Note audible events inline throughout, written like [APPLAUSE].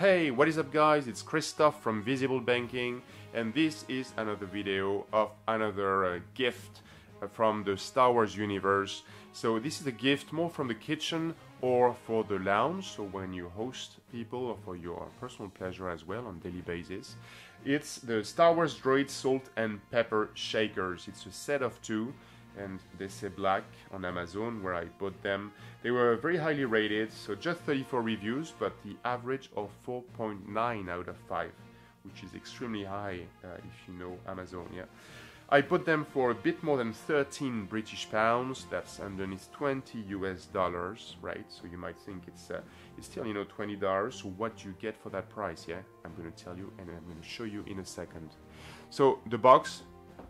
what is up guys, it's Christophe from Visible Banking and this is another video of another uh, gift from the Star Wars universe. So this is a gift more from the kitchen or for the lounge, so when you host people or for your personal pleasure as well on daily basis. It's the Star Wars Droid Salt and Pepper Shakers. It's a set of two and they say black on Amazon where I bought them. They were very highly rated, so just 34 reviews, but the average of 4.9 out of 5, which is extremely high uh, if you know Amazon, yeah. I bought them for a bit more than 13 British pounds. That's underneath 20 US dollars, right? So you might think it's uh, it's still you know 20 dollars. So what you get for that price? Yeah, I'm going to tell you, and I'm to show you in a second. So the box,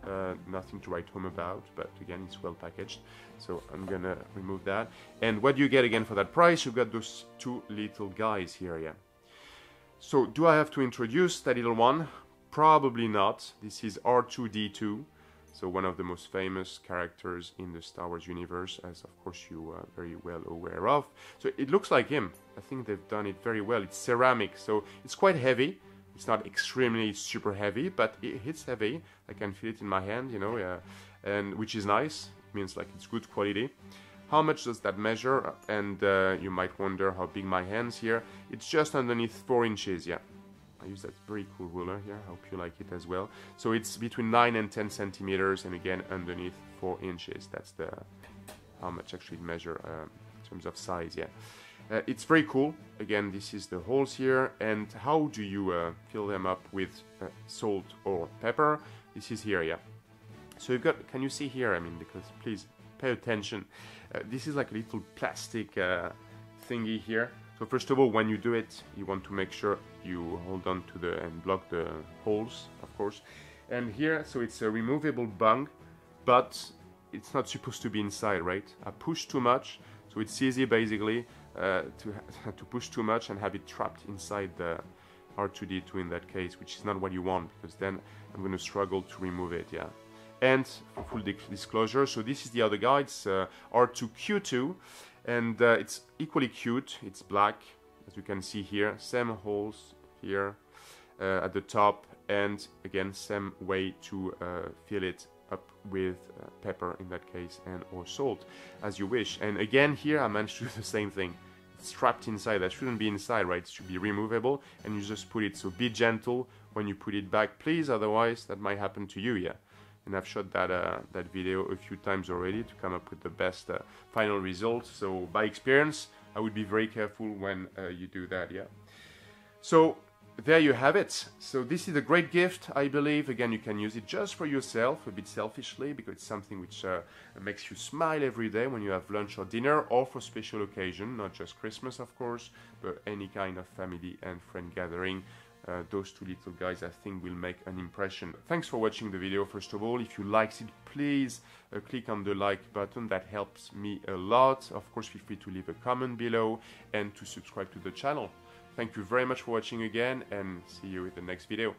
uh, nothing to write home about, but again it's well packaged. So I'm gonna remove that. And what do you get again for that price? You've got those two little guys here, yeah. So do I have to introduce that little one? Probably not. This is R2D2, so one of the most famous characters in the Star Wars universe, as of course you are very well aware of. So it looks like him. I think they've done it very well. It's ceramic, so it's quite heavy. It's not extremely super heavy, but it hits heavy. I can feel it in my hand, you know, yeah, and which is nice. It means like it's good quality. How much does that measure? And uh, you might wonder how big my hands here. It's just underneath four inches, yeah. I use that very cool ruler here. I hope you like it as well. So it's between 9 and 10 centimeters, and again underneath 4 inches. That's the how much actually measure um, in terms of size. Yeah, uh, it's very cool. Again, this is the holes here, and how do you uh, fill them up with uh, salt or pepper? This is here. Yeah. So you've got. Can you see here? I mean, because please pay attention. Uh, this is like a little plastic uh, thingy here so first of all, when you do it, you want to make sure you hold on to the and block the holes, of course. And here, so it's a removable bung, but it's not supposed to be inside, right? I push too much, so it's easy basically uh, to [LAUGHS] to push too much and have it trapped inside the R2D2 in that case, which is not what you want because then I'm going to struggle to remove it, yeah. And for full disclosure, so this is the other guy, it's uh, R2Q2 and uh, it's equally cute it's black as you can see here same holes here uh, at the top and again same way to uh, fill it with uh, pepper in that case and or salt as you wish and again here I managed to do [LAUGHS] the same thing it's trapped inside that shouldn't be inside right it should be removable and you just put it so be gentle when you put it back please otherwise that might happen to you yeah and I've shot that uh, that video a few times already to come up with the best uh, final result. So by experience, I would be very careful when uh, you do that. Yeah. So there you have it. So this is a great gift, I believe. Again, you can use it just for yourself, a bit selfishly, because it's something which uh, makes you smile every day when you have lunch or dinner, or for special occasion, not just Christmas, of course, but any kind of family and friend gathering uh, those two little guys I think will make an impression. Thanks for watching the video first of all. If you liked it, please uh, click on the like button. That helps me a lot. Of course, feel free to leave a comment below and to subscribe to the channel. Thank you very much for watching again and see you in the next video.